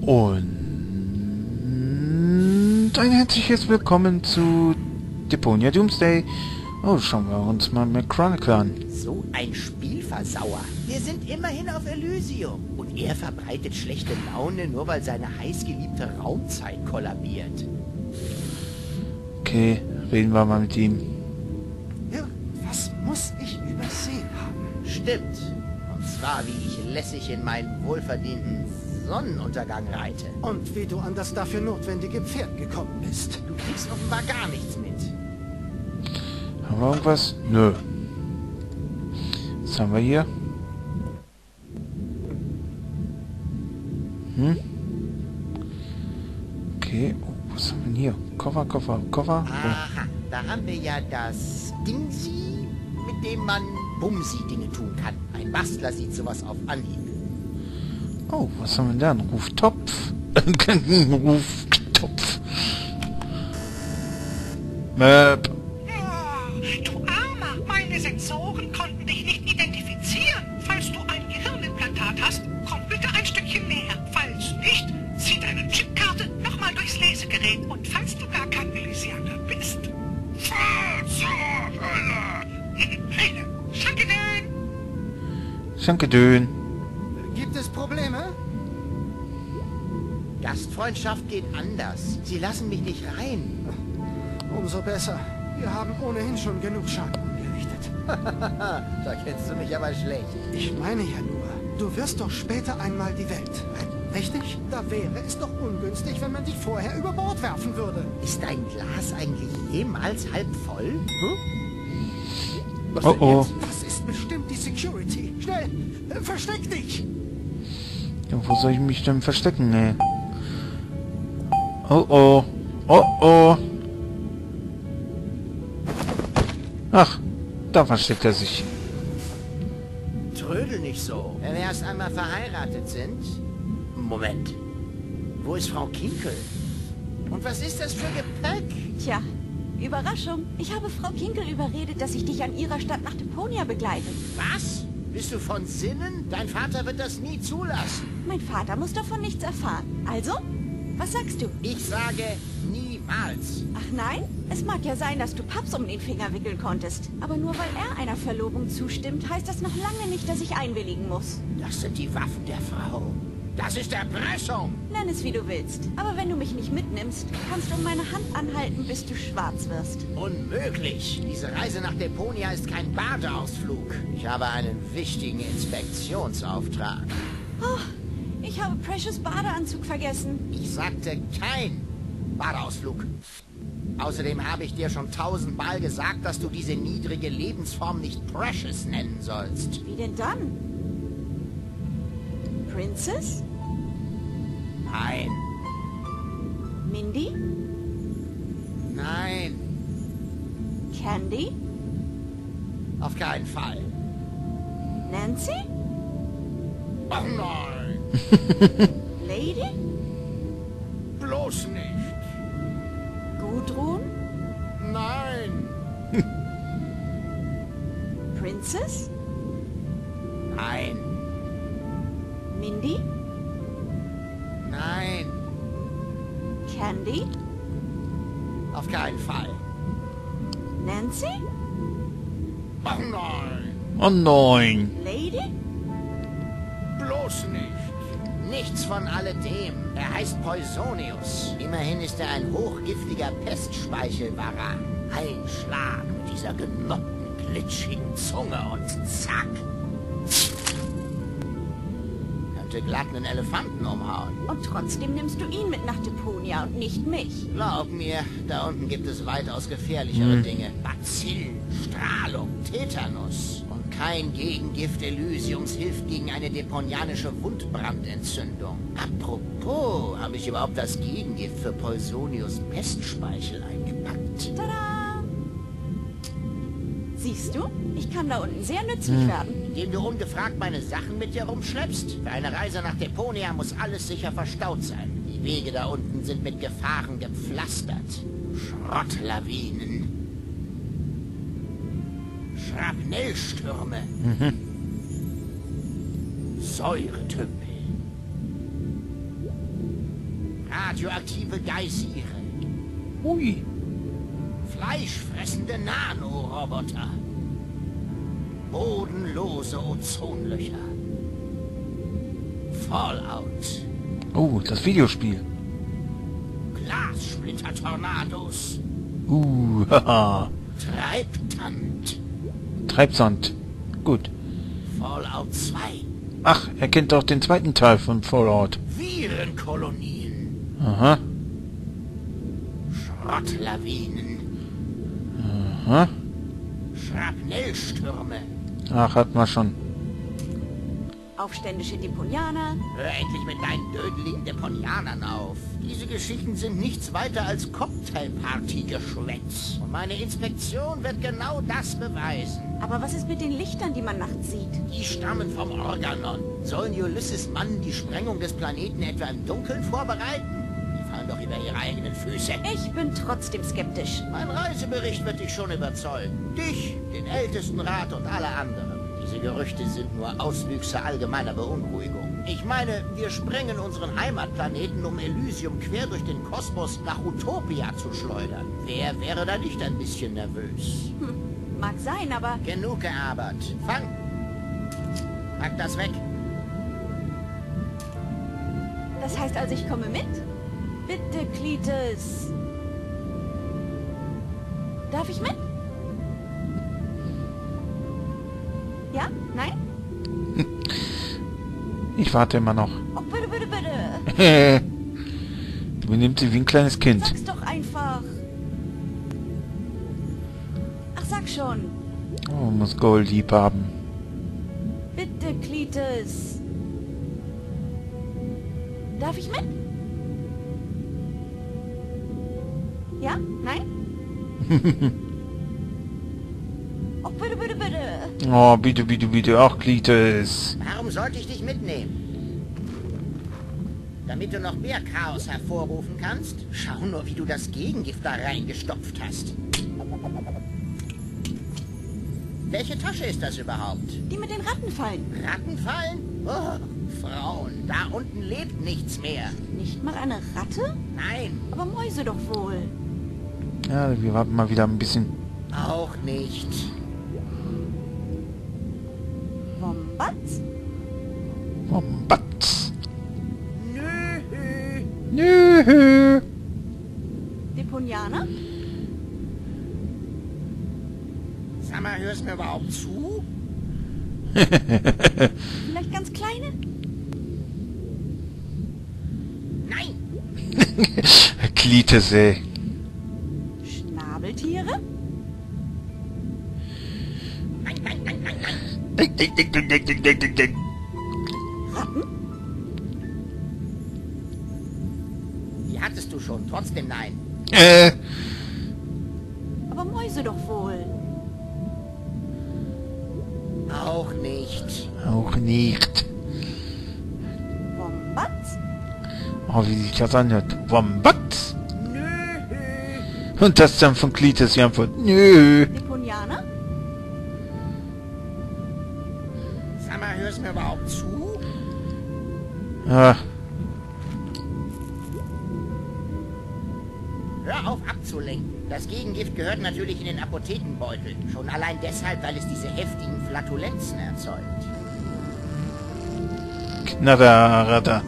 Und ein herzliches Willkommen zu Deponia Doomsday. Oh, schauen wir uns mal mit Chronicle an. So ein Spielversauer. Wir sind immerhin auf Elysium. Und er verbreitet schlechte Laune, nur weil seine heißgeliebte Raumzeit kollabiert. Okay, reden wir mal mit ihm. Was muss ich übersehen haben? Stimmt. Und zwar, wie ich lässig in meinen wohlverdienten Sonnenuntergang reite. Und wie du an das dafür notwendige Pferd gekommen bist. Du kriegst offenbar gar nichts mit. Haben wir irgendwas? Nö. Was haben wir hier? Hm? Okay, oh, was haben wir denn hier? Koffer, Koffer, Koffer. Oh. Aha, da haben wir ja das Dingsi, mit dem man Bumsi-Dinge tun kann. Ein Bastler sieht sowas auf Anhieb. Oh, was haben wir denn da? Ein Ruftopf. Ein Ruftopf. Möp. Du Armer, meine Sensoren konnten dich nicht identifizieren. Falls du ein Gehirnimplantat hast, komm bitte ein Stückchen näher. Falls nicht, zieh deine Chipkarte nochmal durchs Lesegerät. Und falls du gar kein Elysianer bist, fahr zur Hölle. Hölle, Schankenen. Schankedön. Gastfreundschaft geht anders. Sie lassen mich nicht rein. Umso besser. Wir haben ohnehin schon genug Schaden angerichtet. da kennst du mich aber schlecht. Ich meine ja nur, du wirst doch später einmal die Welt retten, richtig? Da wäre es doch ungünstig, wenn man dich vorher über Bord werfen würde. Ist dein Glas eigentlich jemals halb voll? Hm? Was Oh oh. jetzt? Das ist bestimmt die Security. Schnell, äh, versteck dich! Ja, wo soll ich mich denn verstecken, ey? Oh oh. Oh oh. Ach, da versteckt er sich. Trödel nicht so. Wenn wir erst einmal verheiratet sind. Moment. Wo ist Frau Kinkel? Und was ist das für Gepäck? Tja, Überraschung. Ich habe Frau Kinkel überredet, dass ich dich an ihrer Stadt nach Deponia begleite. Was? Bist du von Sinnen? Dein Vater wird das nie zulassen. Mein Vater muss davon nichts erfahren. Also, was sagst du? Ich sage niemals. Ach nein? Es mag ja sein, dass du Paps um den Finger wickeln konntest. Aber nur weil er einer Verlobung zustimmt, heißt das noch lange nicht, dass ich einwilligen muss. Das sind die Waffen der Frau. Das ist Erpressung. Nenn es wie du willst. Aber wenn du mich nicht mitnimmst, kannst du um meine Hand anhalten, bis du schwarz wirst. Unmöglich. Diese Reise nach Deponia ist kein Badeausflug. Ich habe einen wichtigen Inspektionsauftrag. Oh, ich habe Precious Badeanzug vergessen. Ich sagte kein Badeausflug. Außerdem habe ich dir schon tausendmal gesagt, dass du diese niedrige Lebensform nicht Precious nennen sollst. Wie denn dann? Princess? Nein, Mindy? nein, Candy? auf keinen Fall. Nancy? Oh nein, Lady? bloß nicht. Gudrun? Nein, Princess? nein, Mindy? nein, Candy? auf keinen Fall. Nancy? Oh nein, Oh nein. Von alledem. Er heißt Poisonius. Immerhin ist er ein hochgiftiger Pestspeichelvaran. Ein Schlag mit dieser genoppten, glitschigen Zunge und zack. Könnte glatt einen Elefanten umhauen. Und trotzdem nimmst du ihn mit nach Deponia und nicht mich. Glaub mir, da unten gibt es weitaus gefährlichere Dinge. Bazillen, Strahlung, Tetanus. Kein Gegengift Elysiums hilft gegen eine deponianische Wundbrandentzündung. Apropos, habe ich überhaupt das Gegengift für Poisonius Pestspeichel eingepackt? Tada! Siehst du? Ich kann da unten sehr nützlich werden. Indem du ungefragt meine Sachen mit dir rumschleppst? Für eine Reise nach Deponia muss alles sicher verstaut sein. Die Wege da unten sind mit Gefahren gepflastert. Schrottlawinen. Schrapnellstürme. Säuretümpel. radioaktive Geysire, Ui. fleischfressende Nanoroboter, bodenlose Ozonlöcher, Fallout, Oh, das Videospiel. Glassplitter-Tornados, Uh, haha. Treibtand, Treibsand. Gut. Fallout 2, Ach, er kennt doch den zweiten Teil von Fallout. Virenkolonien, Aha. Schrottlawinen, Aha. Schrapnellstürme. Ach, hat man schon. Aufständische Deponianer. Hör endlich mit deinen dödeligen Deponianern auf. Diese Geschichten sind nichts weiter als Cocktailparty-Geschwätz. Und meine Inspektion wird genau das beweisen. Aber was ist mit den Lichtern, die man nachts sieht? Die stammen vom Organon. Sollen Ulysses Mann die Sprengung des Planeten etwa im Dunkeln vorbereiten? Die fallen doch über ihre eigenen Füße. Ich bin trotzdem skeptisch. Mein Reisebericht wird dich schon überzeugen. Dich, den Ältestenrat und alle anderen. Diese Gerüchte sind nur Auswüchse allgemeiner Beunruhigung. Ich meine, wir sprengen unseren Heimatplaneten, um Elysium quer durch den Kosmos nach Utopia zu schleudern. Wer wäre da nicht ein bisschen nervös? Hm, mag sein, aber Genug gearbeitet. Fang! Pack das weg. das heißt also, ich komme mit? Bitte, Cletus. Darf ich mit? Ja? Nein? Ich warte immer noch. Oh, bitte, bitte, bitte. du benimmt sie wie ein kleines Kind. Sag's doch einfach. Ach, sag schon. Oh, muss Gold lieb haben. Bitte, Cletus. Darf ich mit? Ja? Nein? Oh, bitte, bitte, bitte. Ach, Klites. Warum sollte ich dich mitnehmen? Damit du noch mehr Chaos hervorrufen kannst? Schau nur, wie du das Gegengift da reingestopft hast. Welche Tasche ist das überhaupt? Die mit den Rattenfallen. Rattenfallen? Oh, Frauen, da unten lebt nichts mehr. Nicht mal eine Ratte? Nein, Aber Mäuse doch wohl. Ja, wir warten mal wieder ein bisschen. auch nicht. Wombat. Nö. Nö. Deponianer? Sag mal, hörst du mir überhaupt zu? Vielleicht ganz kleine? Nein, Klites, ey. Schnabeltiere? nein, nein, nein, nein, nein. Ding, ding, ding, ding, ding, ding, ding, ding, trotzdem nein. Äh, Aber Mäuse doch wohl. Auch nicht. auch nicht. Wombats? Oh, wie sich das anhört. Wombat. Nö. Und das dann von Klites die Antwort. Nö. Deponianer? Sag mal, hörst du mir überhaupt zu? Ja, abzulenken. Das Gegengift gehört natürlich in den Apothekenbeutel. Schon allein deshalb, weil es diese heftigen Flatulenzen erzeugt. Knarrer.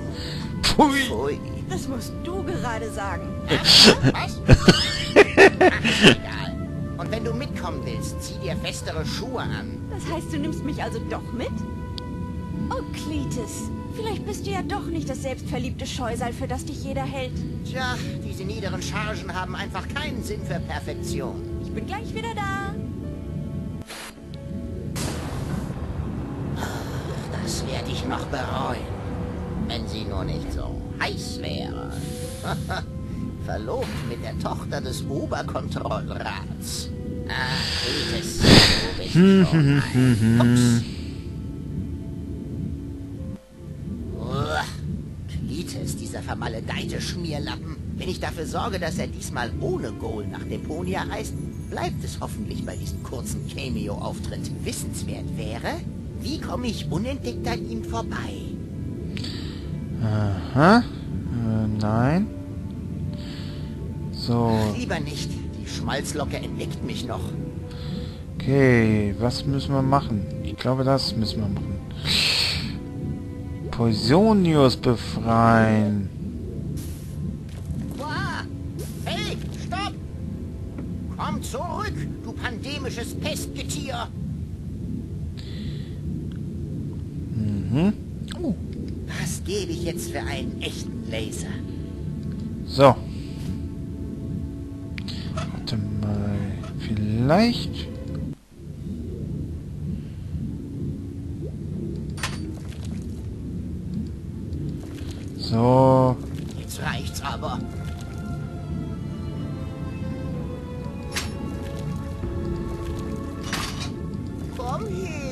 Pfui. Pfui. Das musst du gerade sagen. Was? Ach, egal. Und wenn du mitkommen willst, zieh dir festere Schuhe an. Das heißt, du nimmst mich also doch mit? Oh, Cletus. Vielleicht bist du ja doch nicht das selbstverliebte Scheusal, für das dich jeder hält. Tja, diese niederen Chargen haben einfach keinen Sinn für Perfektion. Ich bin gleich wieder da. Das werde ich noch bereuen. Wenn sie nur nicht so heiß wäre. Verlobt mit der Tochter des Oberkontrollrats. Ach, Cletus, du bist schon ein Fuchs. Vermaledeite Schmierlappen. Wenn ich dafür sorge, dass er diesmal ohne Goal nach Deponia reist, bleibt es hoffentlich bei diesem kurzen Cameo-Auftritt. Wissenswert wäre, wie komme ich unentdeckt an ihm vorbei? Aha. Äh, nein. nicht. Die Schmalzlocke entdeckt mich noch. Okay, was müssen wir machen? Ich glaube, das müssen wir machen. Poisonius befreien. Gebe ich jetzt für einen echten Laser? So. Warte mal. Vielleicht... So. Jetzt reicht's aber. Komm her!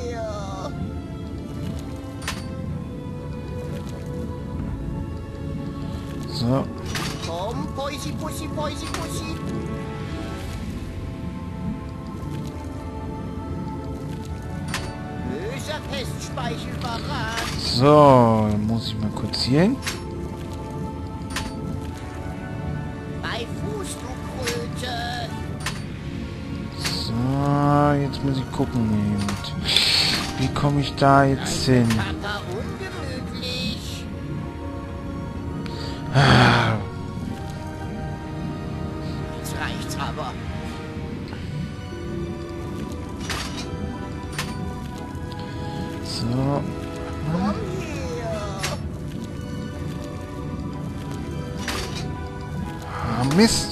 Komm, Poisi, Pussi, Poisi, Pussi! Böser Pestspeichel-Varan! So, dann muss ich mal kurz hier hin. Bei Fuß, du Kröte! So, jetzt muss ich gucken. Wie komme ich da jetzt hin? Papa reicht's aber. So. Komm her! Ah, Mist.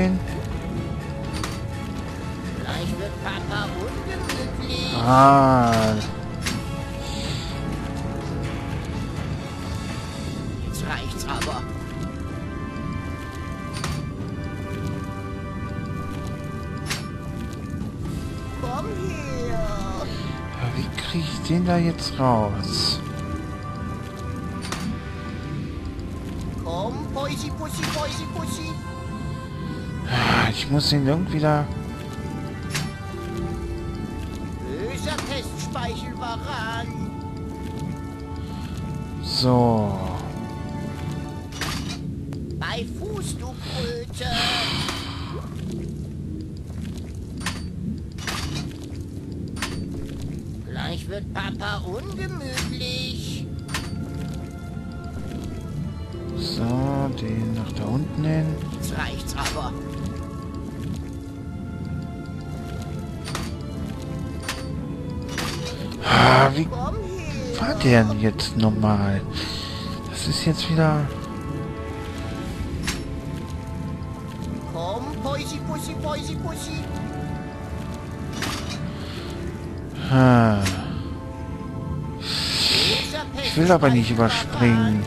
Hin. Gleich wird Papa ungemütlich. Ah, Jetzt reicht's aber. Komm her! wie kriege ich den da jetzt raus? Ich muss ihn irgendwie da... Böser Pestspeichel-Varan! So. Bei Fuß, du Kröte! Gleich wird Papa ungemütlich. So, den nach da unten hin. Jetzt reicht's aber. Ah, wie war der denn jetzt nochmal? Das ist jetzt wieder... Ah, ich will aber nicht überspringen.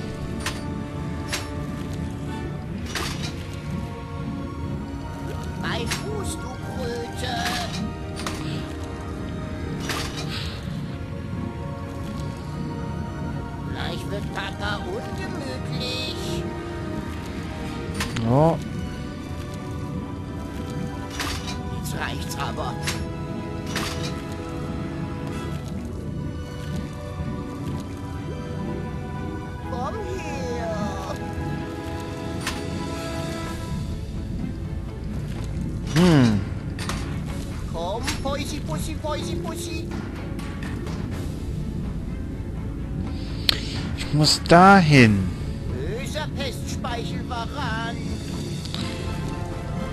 Pussi! Ich muss dahin. Böser Pestspeichel-Varan!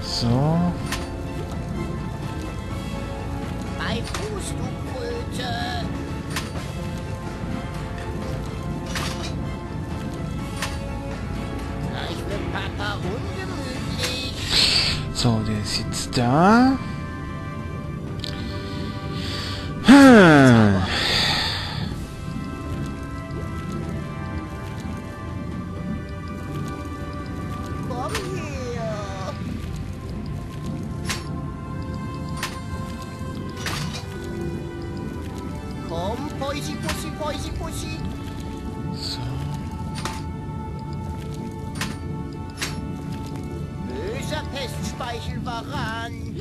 So. Bei Fuß, du Kröte! Gleich wird Papa ungemütlich. So, der ist jetzt da. Pestspeichel war ran.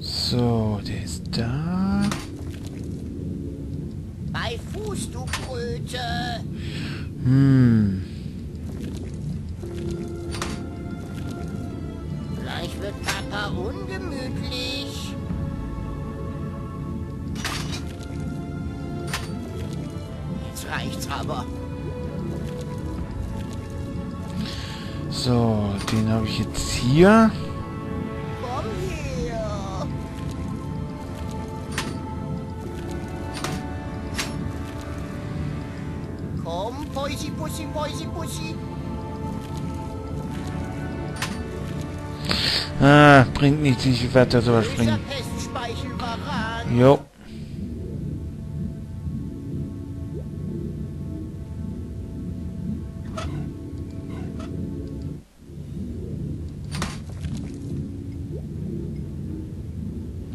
So, der ist da. Fuß, du Kröte. Hm. Gleich wird Papa ungemütlich. Jetzt reicht's aber. So, den habe ich jetzt hier. Poisi, Pussy, Poisi, Pussy. Ah, bringt nichts, ich werde da drüber Böser springen. Pestspeichel war ran. Jo.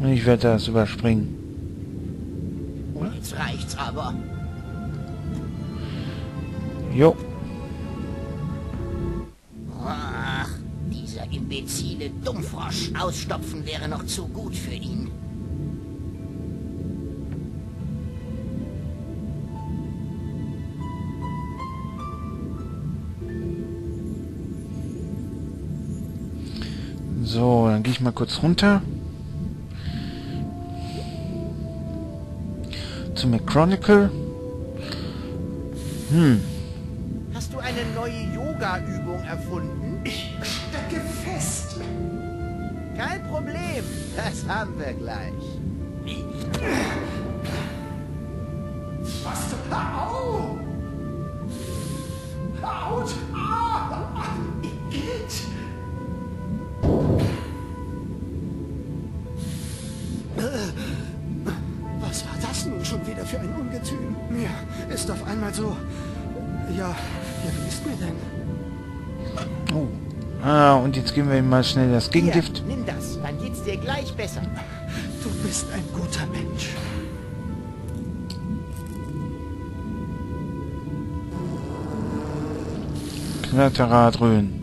Ich werde das überspringen. Jetzt reicht's aber. Imbezile Dummfrosch. Ausstopfen wäre noch zu gut für ihn. So, dann gehe ich mal kurz runter. Zu McChronicle. Hm. Hast du eine neue Yoga-Übung erfunden? Das haben wir gleich. Was? Auf! Haut! Ah! Igitt! Was war das nun schon wieder für ein Ungetüm? Mir ist auf einmal so... Ja, ja, wie ist mir denn? Oh. Ah, und jetzt geben wir ihm mal schnell das Gegengift. Hier, nimm das. Dann geht's dir gleich besser. Du bist ein guter Mensch. Kletteradrön.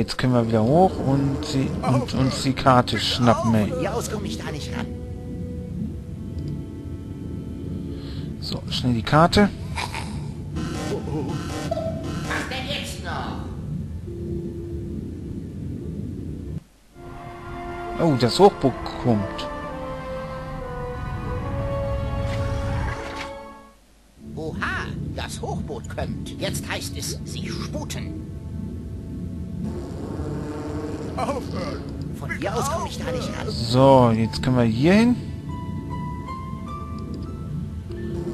Jetzt können wir wieder hoch und, sie, und uns die Karte schnappen, ey. So, schnell die Karte. Oh, das Hochburg kommt. Oha, das Hochboot kommt. Jetzt heißt es, sie sputen. Aufhören! Von hier aus komme ich da nicht ran. So, jetzt können wir hier hin.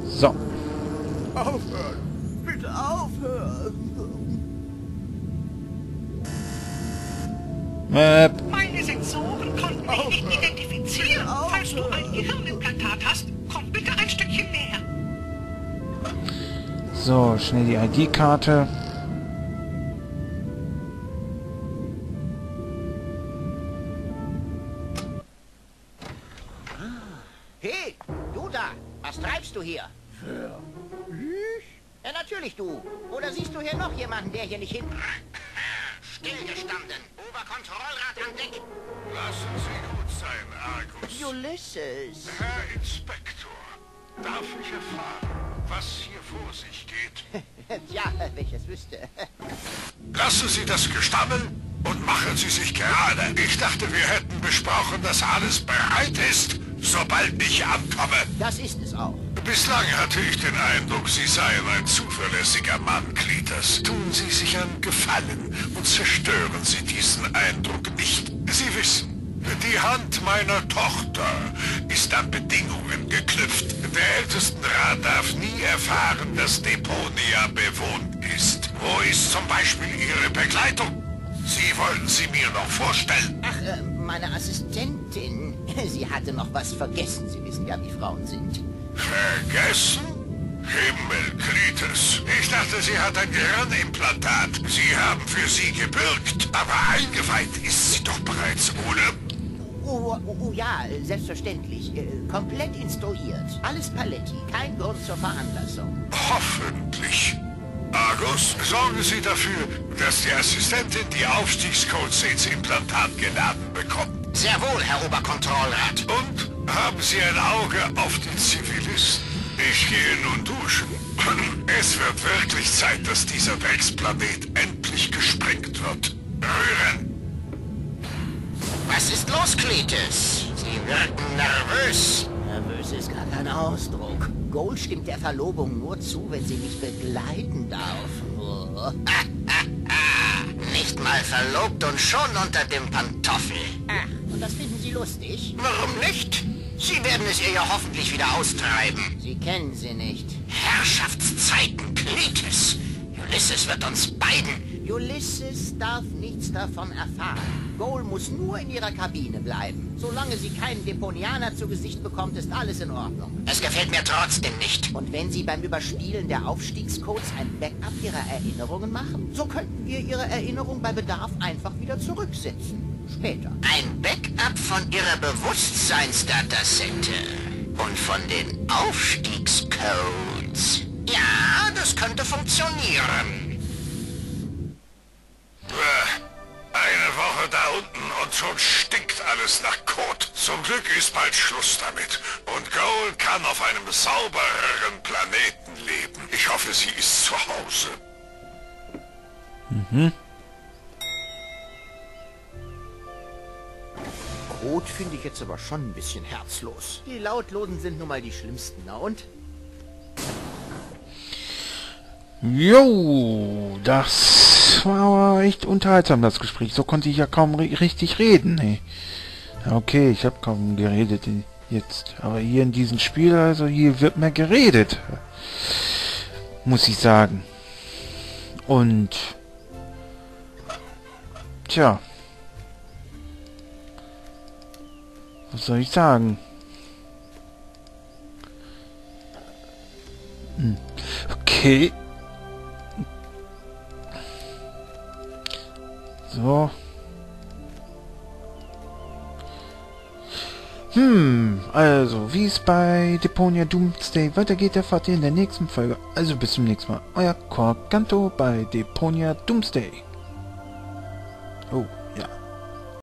So. Aufhören! Bitte aufhören! Map. Meine Sensoren konnten dich nicht identifizieren. Falls du ein Gehirnimplantat hast, komm bitte ein Stückchen näher. So, schnell die ID-Karte. Wenn ich es wüsste. Lassen Sie das Gestammel und machen Sie sich gerade. Ich dachte, wir hätten besprochen, dass alles bereit ist, sobald ich ankomme. Das ist es auch. Bislang hatte ich den Eindruck, Sie seien ein zuverlässiger Mann, Cletus. Tun Sie sich einen Gefallen und zerstören Sie diesen Eindruck nicht. Sie wissen, die Hand meiner Tochter ist an Bedingungen geknüpft. Der Ältestenrat darf nie erfahren, dass Deponia bewohnt ist. Wo ist zum Beispiel Ihre Begleitung? Sie wollten sie mir noch vorstellen. Ach, äh, meine Assistentin. Sie hatte noch was vergessen. Sie wissen ja, wie Frauen sind. Vergessen? Himmel, Klites. Ich dachte, sie hat ein Gehirnimplantat. Sie haben für sie gebürgt. Aber eingeweiht ist sie doch bereits, oder? Oh, oh, oh ja, selbstverständlich. Äh, komplett instruiert. Alles Paletti, kein Grund zur Veranlassung. Hoffentlich. Argus, sorgen Sie dafür, dass die Assistentin die Aufstiegscodes ins Implantat geladen bekommt. Sehr wohl, Herr Oberkontrollrat. Und haben Sie ein Auge auf die Zivilisten. Ich gehe nun duschen. Es wird wirklich Zeit, dass dieser Drecksplanet endlich gesprengt wird. Rühren! Was ist los, Cletus? Sie wirken nervös. Nervös ist gar kein Ausdruck. Gold stimmt der Verlobung nur zu, wenn sie mich begleiten darf. Oh. Nicht mal verlobt und schon unter dem Pantoffel. Ach, und das finden Sie lustig? Warum nicht? Sie werden es ihr ja hoffentlich wieder austreiben. Sie kennen sie nicht. Herrschaftszeiten, Kletis. Ulysses wird uns beiden... Ulysses darf nichts davon erfahren. Goal muss nur in ihrer Kabine bleiben. Solange sie keinen Deponianer zu Gesicht bekommt, ist alles in Ordnung. Es gefällt mir trotzdem nicht. Und wenn Sie beim Überspielen der Aufstiegscodes ein Backup Ihrer Erinnerungen machen, so könnten wir Ihre Erinnerung bei Bedarf einfach wieder zurücksetzen. Später. Ein Backup von ihrer Bewusstseinsdatasette und von den Aufstiegscodes. Ja, das könnte funktionieren. Da unten und schon stinkt alles nach Kot. Zum Glück ist bald Schluss damit. Und Goal kann auf einem saubereren Planeten leben. Ich hoffe, sie ist zu Hause. Mhm. Rot finde ich jetzt aber schon ein bisschen herzlos. Die Lautlosen sind nun mal die schlimmsten, na und? Jo, das war aber echt unterhaltsam, das Gespräch. So konnte ich ja kaum richtig reden. Hey. Okay, ich habe kaum geredet jetzt. Aber hier in diesem Spiel, also hier wird mehr geredet. Muss ich sagen. Und... Tja. Was soll ich sagen? Hm. Okay. So. Hm, also, wie es bei Deponia Doomsday weitergeht, erfahrt ihr in der nächsten Folge. Also bis zum nächsten Mal. Euer Corganto bei Deponia Doomsday. Oh.